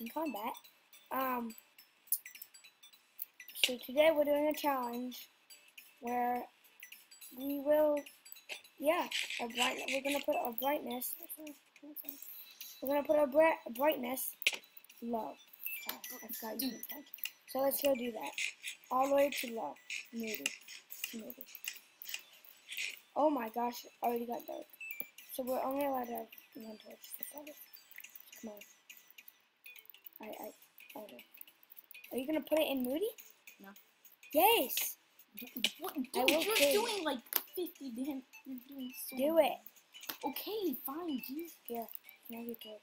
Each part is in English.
in combat. Um, so today we're doing a challenge where we will, yeah, a bright, we're gonna put our brightness. We're gonna put our bright, brightness low. So let's go do that. All the way to low. Moody. Moody. Oh my gosh, already got dark. So we're only allowed to have one torch to. Come on. I, I, okay. Are you gonna put it in Moody? No. Yes! What, I dude, will you're you. doing like 50 damn. You're doing so Do much. it! Okay, fine, jeez. Here, can I get torch?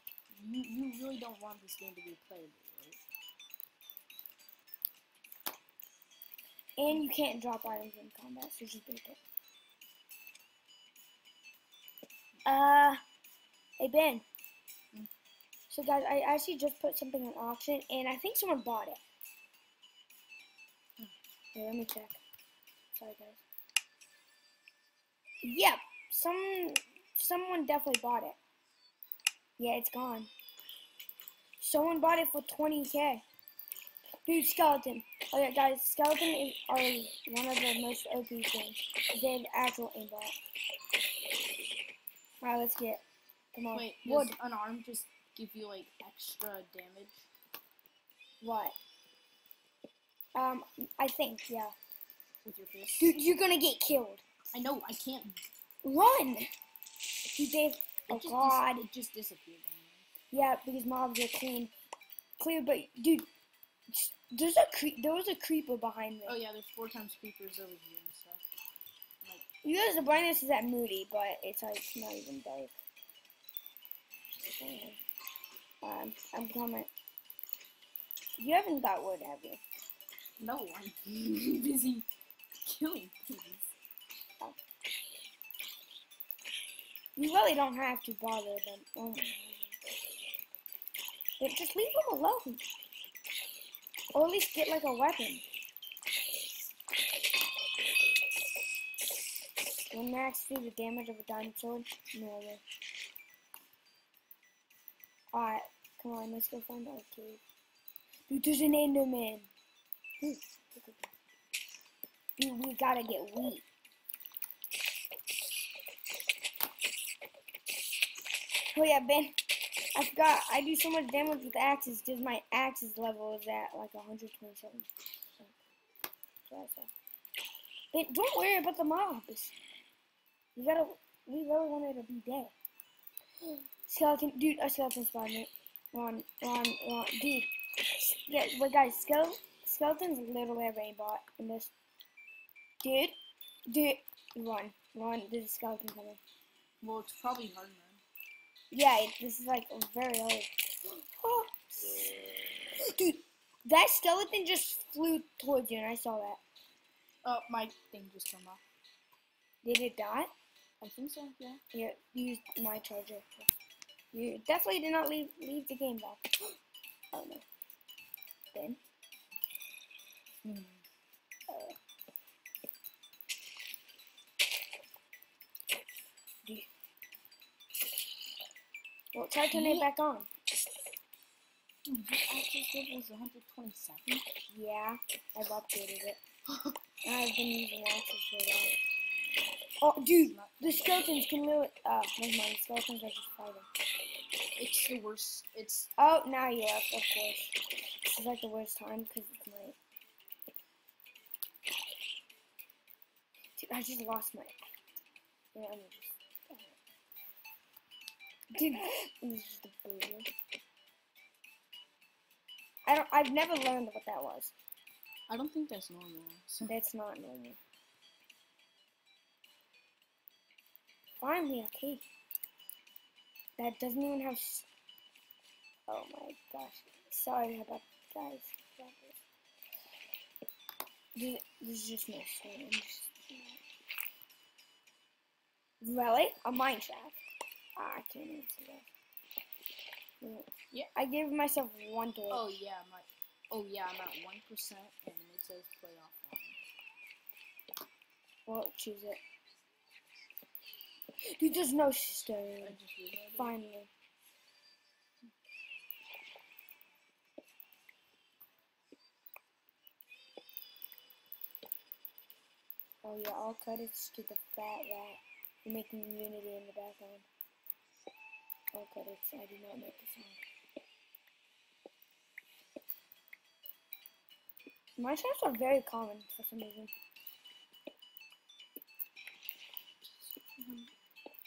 You, you really don't want this game to be playable, right? And you can't drop items in combat, so just break it. Uh, hey Ben. So guys, I actually just put something on auction, and I think someone bought it. Let me check. Sorry guys. Yep, some someone definitely bought it. Yeah, it's gone. Someone bought it for 20k. Dude, skeleton. Oh yeah, guys, skeleton is are one of the most OP things. They have actual aimbot. Alright, let's get. Come on. Wait, Wood. an arm just give you like extra damage? What? Um, I think, yeah. with your fist. Dude, you're gonna get killed. I know, I can't. Run! Dude, they. Oh just dis- god. it just disappeared. Yeah, because mobs are clean. Clear, but dude, there's a cre- there was a creeper behind me. Oh yeah, there's four times creepers over here and stuff. Like, You guys, the brightness is at moody, but it's like not even dark. Um, I'm coming. You haven't got wood, have you? no, I'm busy killing things. You really don't have to bother them. Oh. But just leave them alone. Or at least get like a weapon. Can max do the damage of a diamond sword? No way. Alright, come on, let's go find our cave. Dude, there's an enderman. Dude, we gotta get wheat. Oh yeah, Ben. I forgot. I do so much damage with axes because my axes level is at like 127. So, so that's all. Ben, don't worry about the mobs. We gotta. We really wanted to be dead. Skeleton, dude. A skeleton spawned me. Run, run, run, dude. Yeah, but guys, skeleton, skeletons literally have aimbot in this. Dude, dude, run, run. There's a skeleton coming. Well, it's probably hard, man. Yeah, it, this is like very old. Oh. Dude, that skeleton just flew towards you, and I saw that. Oh, my thing just turned off. Did it die? I think so. Yeah. Yeah, use my charger. You definitely did not leave leave the game though. oh no. Then. Hmm. Uh, well, try turning it back on. Your axes level is 127. Yeah, I've updated it. I've been using axes for that. Oh, dude, the skeletons can literally. Uh, never mind. The skeletons are just fighting. It's the worst. It's Oh, now you left, of course. This is like the worst time because it's night. Dude, I just lost my. Yeah, I'm just. Dude, this is just a. I don't. I've never learned what that was. I don't think that's normal. So That's not normal. Finally, cave. That doesn't even have. s- Oh my gosh. Sorry about guys. this. There's, there's just no stones. Really? A mine shaft? Ah, I can't even see that. Yeah. I gave myself one door. Oh yeah, my. Oh yeah, I'm at one percent, and it says play offline. Well, choose it. You just know she's staring. Finally. Oh yeah, all credits to the fat rat for making Unity in the background. All credits, I did not make the song. My shots are very common for some reason.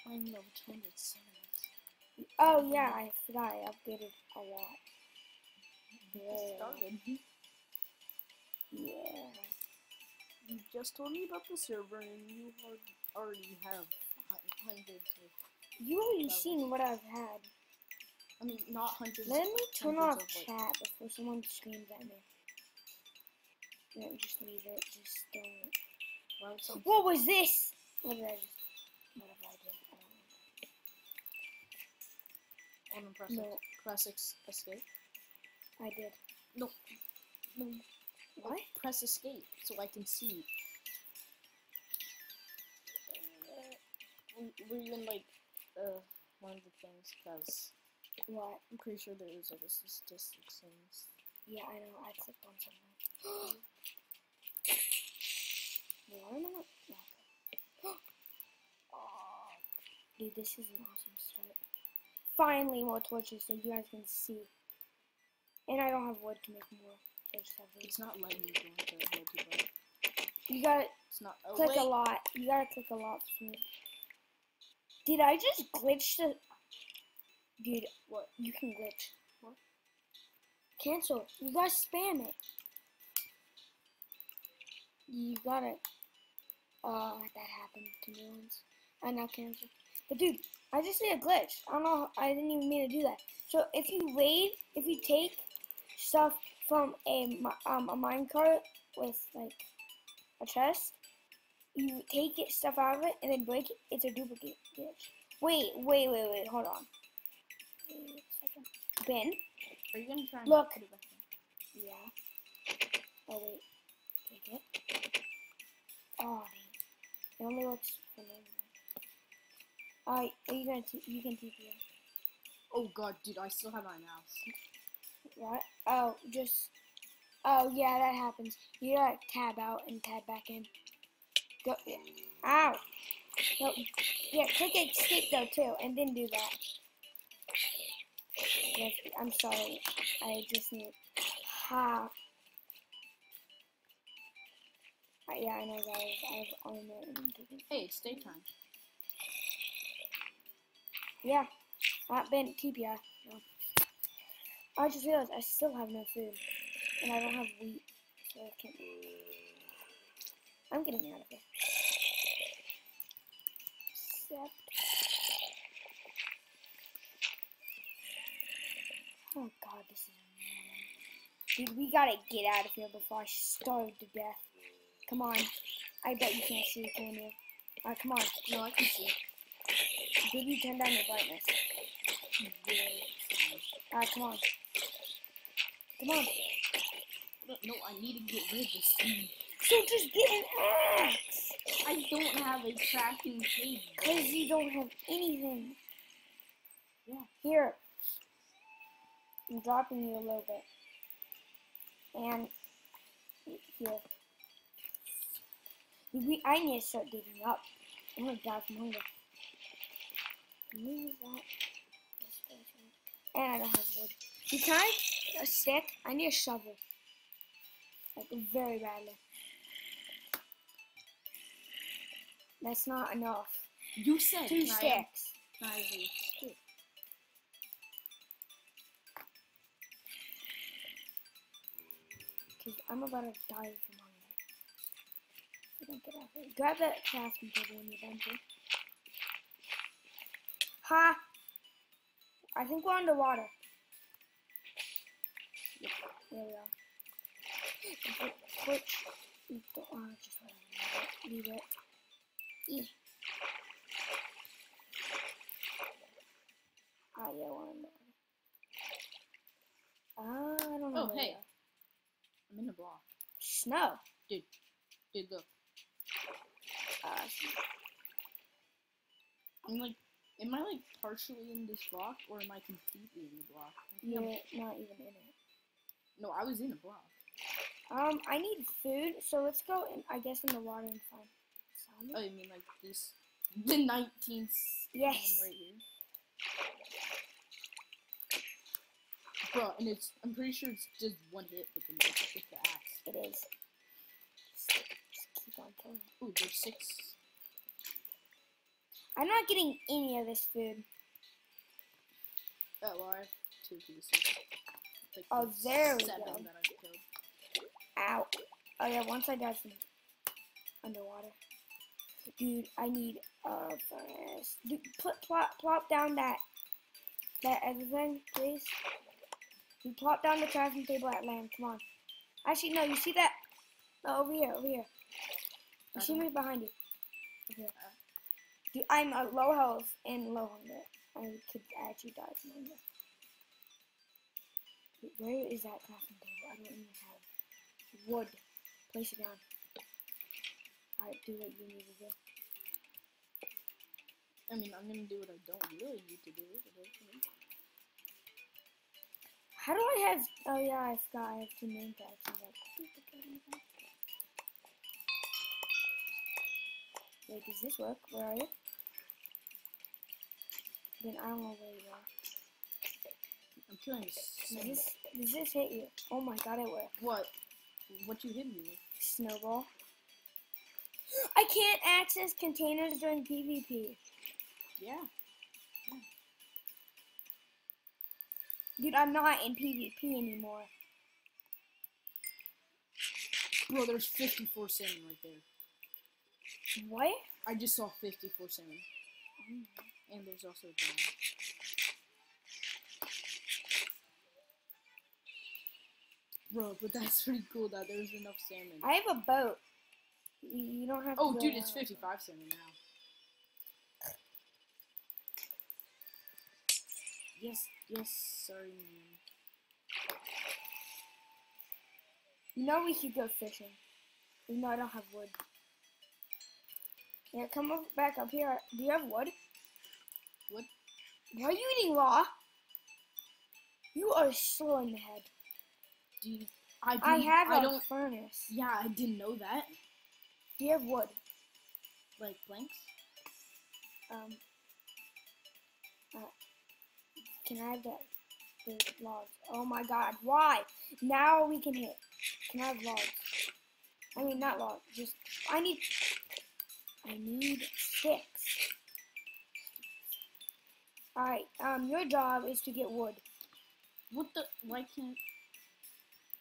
I'm level 207. Oh yeah, I forgot. I updated a lot. Yeah. started. Yeah. You just told me about the server and you already have hundreds of. You already Levels. seen what I've had. I mean, not hundreds. Let me turn off of, like- chat before someone screams at me. No, just leave it. Just don't. Why would some- What was this? What did I just? On No. press escape. I did. No. No. What? Press escape so I can see. Uh, We're even like uh, one of the things because What? I'm pretty sure there is a statistics things. Yeah, I know. I clicked on something. Why am I not? Oh, dude, this is an awesome start. Finally, more torches so you guys can see. And I don't have wood to make more. So I just have. It's not letting you go into the multiplayer. You gotta It's not. Oh, click wait. a lot. You gotta click a lot for me. Did I just glitch the? Dude, What? you can glitch. What? Cancel. You gotta spam it. You gotta. Oh, that happened to me once. I now cancel. But dude, I just did a glitch. I don't know. I didn't even mean to do that. So if you raid, if you take stuff from a um a minecart with like a chest, you take it stuff out of it and then break it. It's a duplicate glitch. Wait, wait, wait, wait. Hold on. Wait a second. Ben. Are you gonna try and Look. Yeah. Oh wait. Take it. Oh dang. It only works for me. Alright, are you gonna t- you can TP it. Oh god, dude, I still have my mouse. What? Oh, just Oh yeah, that happens. You gotta tab out and tab back in. Go yeah. Ow! No, yeah, click escape though too, and then do that. Yes, I'm sorry. I just need ha. Uh, yeah, I know guys. I have armor and I'm taking. Hey, it's daytime. Yeah, not been TPI. No. I just realized I still have no food, and I don't have wheat, so I can't. I'm getting out of here. Except. Oh God, this is. Dude, we gotta get out of here before I starve to death. Come on. I bet you can't see, can you? Alright, come on. No, I can see. Did you turn down your brightness? Alright, come on. Come on. No, no, I need to get rid of this thing. So just get an axe! I don't have a crafting table. Because you don't have anything. Yeah. Here. I'm dropping you a little bit. And here. We, I need to start digging up. I'm gonna die from hunger. Move that. And I don't have wood. You can I a stick? I need a shovel. Like very badly. That's not enough. You said Two sticks. can I have a stick? Because I'm about to die from hunger. I don't get out of here. Grab that crafting table when you're done. Ha! I think we're underwater. Yep. There we are. Twitch. you don't- Oh, just. Leave it. E. Ah, yeah, we're underwater. Ah, I don't know. Oh, we hey. I'm in a block. Snow. Dude, look. Uh, I'm like, am I like partially in this block or am I completely in the block? You're I'm- not even in it. No, I was in a block. Um, I need food, so let's go. In, I guess in the water and find. Oh, you mean like this? The 19th Yes. right here. Bro, and it's, I'm pretty sure it's just one hit with the, with the axe. It is. Just keep on killing. Ooh, there's six. I'm not getting any of this food. Oh, well, I have two pieces. Like Oh, the there we go. that I killed. Ow. Oh yeah, once I dive from underwater. Dude, I need a furnace. Dude, put, plop, plop down that that other thing, please. You plop down the crafting table at land. Come on. Actually, no. You see that? Oh, over here, over here. You see me behind you. Over here. Dude, I'm at low health and low hunger. I could actually die from hunger. Wait, Where is that crafting table? I don't even have wood. Place it down. Alright, do what you need to do. I mean, I'm gonna do what I don't really need to do. How do I have? Oh yeah, I forgot. I have two name tags. Wait, does this work? Where are you? Then I don't know where you are. I'm killing Does some. this, does this hit you? Oh my god, it worked. What? What you hit me with? Snowball. I can't access containers during PvP. Yeah. Dude, I'm not in PvP anymore. Bro, there's 54 salmon right there. What? I just saw 54 salmon. And there's also a giant. Bro, but that's pretty cool that there's enough salmon. I have a boat. You you don't have Oh, dude, it's out. 55 salmon now. Yes, yes, sorry, man. You know we should go fishing. Even though I don't have wood. Yeah, come up, back up here. Do you have wood? Wood? Why are you eating raw? You are slow in the head. Dude, I, I have I a don't. furnace. Yeah, I didn't know that. Do you have wood? Like planks. Um. Uh, can I have that? The logs. Oh my god, why? Now we can hit. Can I have logs? I mean, not logs. Just I need. I need sticks. All right. Um, your job is to get wood. What the? Why can't?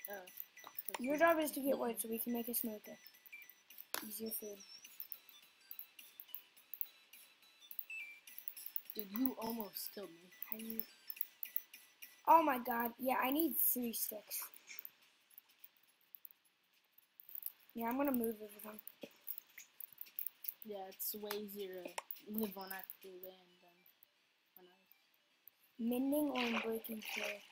Uh. Your job is to get wood so we can make a smoker. Easier food. Dude, you almost killed me. I need. Oh my god. Yeah, I need three sticks. Yeah, I'm gonna move everything. Yeah, it's way easier to live on actual land than on ice. Mending or unbreaking clay?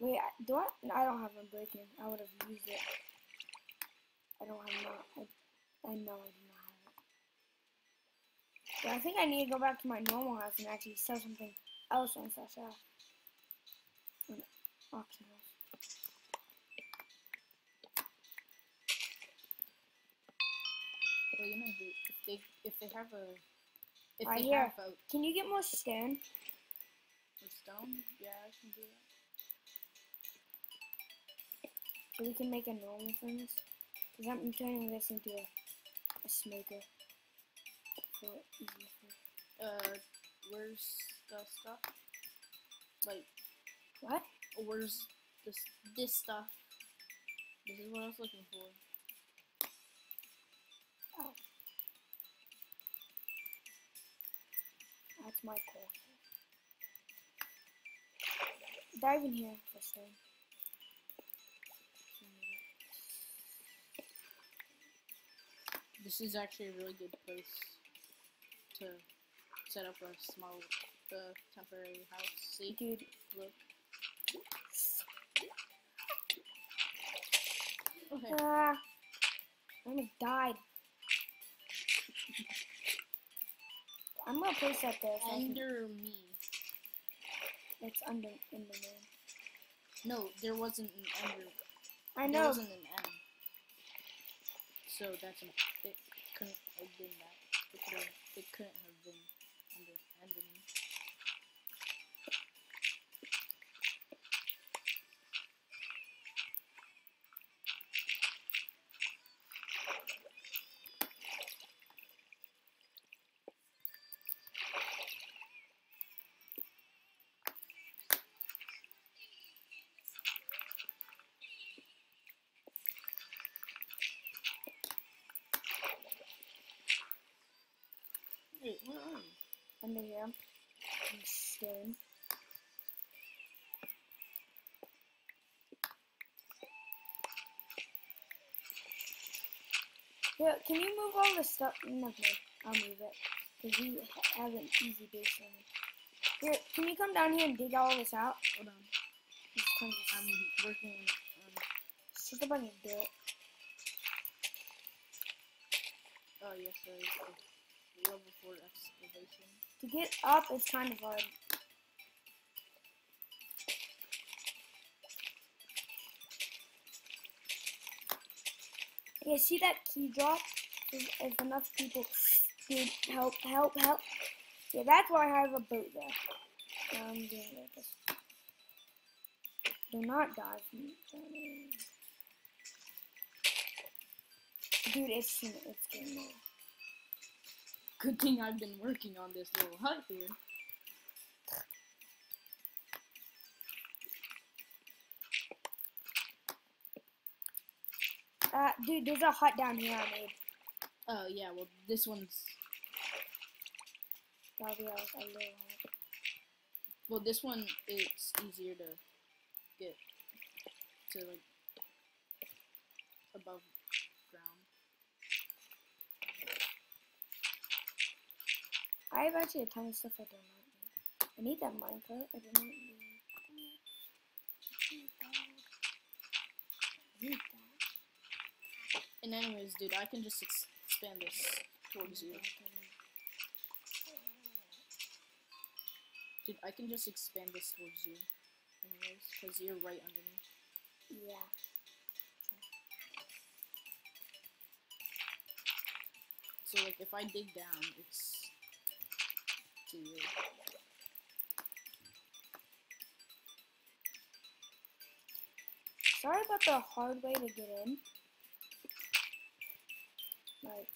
Wait, do I? No, I don't have unbreaking. I would have used it. I don't have not. I, I know I do not have it. But I think I need to go back to my normal house and actually sell something else on House. An auction house. Well, you know, if they if they have a if Right here. Can you get more stone? a stone, yeah, I can do that. So we can make a normal furnace? Because I'm turning this into a, a smoker. For easier. Uh, where's the stuff? Like, What? where's this this stuff? This is what I was looking for. That's my coal. Dive in here for stone. This is actually a really good place to set up a small, uh, temporary house. See, Dude, look. Okay. ah, I almost died. I'm gonna place that there. So I can, Under me. it's under in the moon. No, there wasn't an under. I There know. wasn't an M. So that's an, it couldn't have been that. It couldn't, it couldn't have been under underneath. Wait, where are you? Under here. I'm staring. Yeah, can you move all the stuff? No, no, I'll move it. Because we have an easy base on. Here, can you come down here and dig all this out? Hold on. I'm working on. Um, Sit up on your. Oh yes, there is level four excavation. To get up, it's kind of hard. Yeah, see that key drop? If, if enough people did help, help, help. Yeah, that's why I have a boat there. Doing it. Do not die from. Dude, it's it's getting. Good thing I've been working on this little hut here. Uh, dude, there's a hut down here I made. Oh yeah, well this one's Probably a, a little well this one it's easier to get to like above ground. I have actually a ton of stuff I do not need. I need that minecart. I do not need. I need that. And anyways, dude, I can just expand this towards you. Dude, I can just expand this towards you. Anyways, because you're right under me. Yeah. So like if I dig down, it's to you. Sorry about the hard way to get in. Like.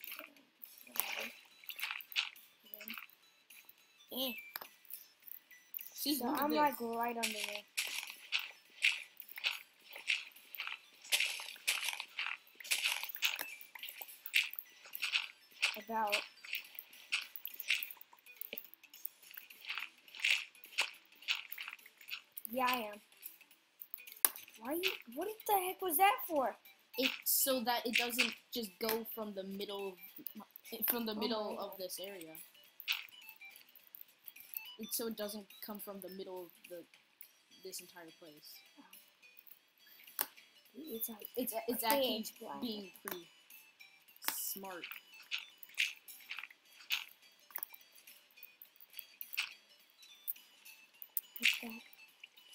See, So I'm this. like right under there. About. Yeah, I am. Why you? What the heck was that for? It's so that it doesn't just go from the middle from the Oh middle my of this area. It's so it doesn't come from the middle of the this entire place. Oh. It's like It's it's actually being pretty smart.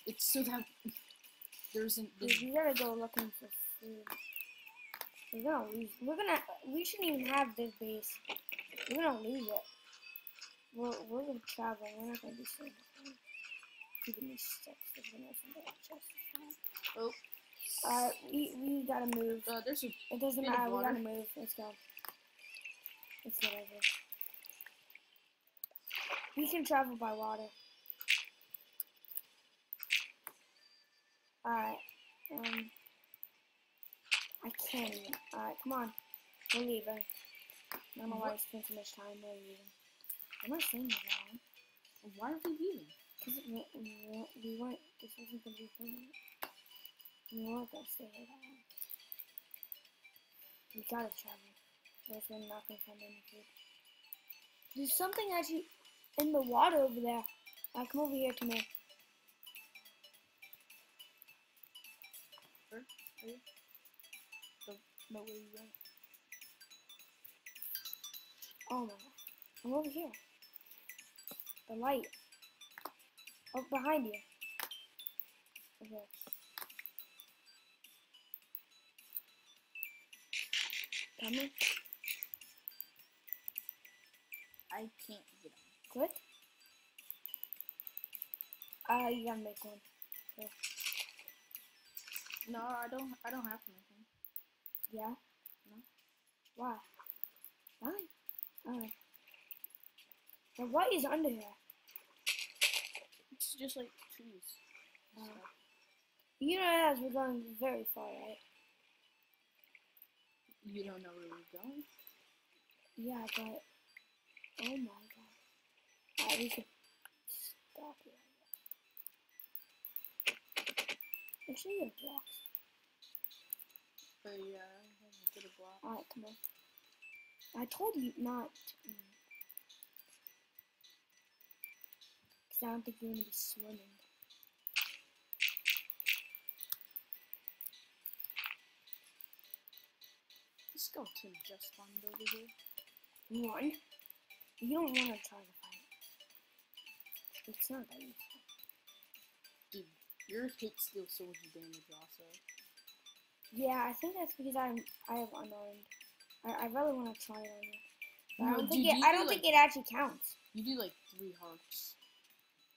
It's so that there isn't we gotta go looking for. We're gonna lose. We're gonna. We shouldn't even have this base. We're gonna lose it. We're we're gonna travel. We're not gonna be safe. Keeping these sticks. There's gonna be some chest. Oh. Uh, we we gotta move. Uh, there's a It doesn't matter. We gotta move. Let's go. Let's get over. We can travel by water. Alright. Um. I can't even. Alright, come on. We're leaving. I don't know why I spent so much time. We're leaving. I'm not saying that wrong. why are we leaving? Because we, we, we weren't. This wasn't gonna be permanent. We weren't gonna stay here that long. We gotta travel. Else we're not gonna find any food. There's something actually in the water over there. Uh, come over here to me. Don't know where you went. Oh my god. I'm over here. The light. Oh, behind you. Okay. Me. I can't get on. Click. Uh, you gotta make one. No, I don't. I don't have to make one. Yeah? No. Why? Why? Alright. Now what is under here? It's just like trees. Uh, you know as we're going very far, right? You don't know where we're going. Yeah, but oh my god. Alright, we could stop sure you have blocks. But yeah, I have a block. Alright, come on. I told you not to. Cause I don't think you're gonna be swimming. The skeleton just spawned over here. One. You don't wanna try to fight. It's not that easy. Dude, your hit steal so much damage also. Yeah, I think that's because I'm I have unarmed. I, I really want to try it on you. But I don't think it. I do, don't like- think it actually counts. You do like three hearts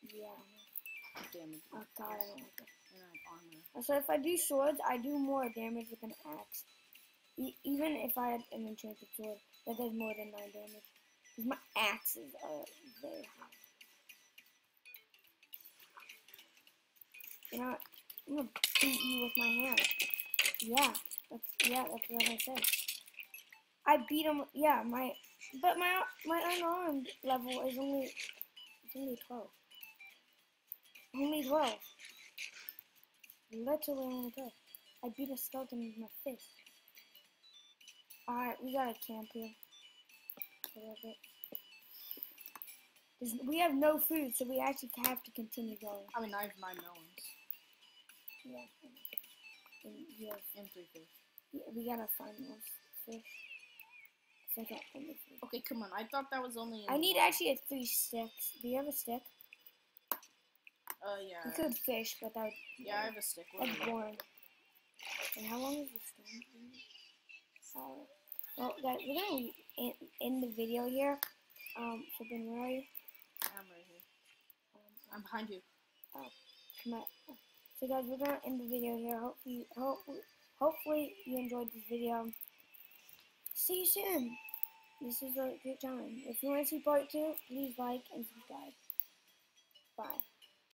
Yeah. Damage. Oh god, I don't like it. And I have armor. So if I do swords, I do more damage with an axe. E- even if I had an enchanted sword, that does more than nine damage. Because my axes are very high. You know? I'm gonna beat you with my hand. Yeah, that's yeah, that's what I said. I beat him. Yeah, my but my my unarmed level is only it's only twelve. Only twelve. Literally only twelve. I beat a skeleton with my fist. Alright, we gotta camp here. We have no food, so we actually have to continue going. I mean, I have nine melons Yeah. And you have and three fish. Yeah, we gotta find those fish. So I got only three. Okay, come on. I thought that was only. I need one. actually a three sticks. Do you have a stick? Uh, yeah. You could fish, but that would Yeah, I have a stick. Where that's boring. And how long is the storm? Uh, well, guys, we're gonna end, end the video here. Um, so then where are you? I'm right here. Um, I'm behind you. Oh, come on. So guys, we're gonna end the video here. Hopefully, hopefully, hopefully you enjoyed this video. See you soon. This is a good time. If you want to see part two, please like and subscribe. Bye.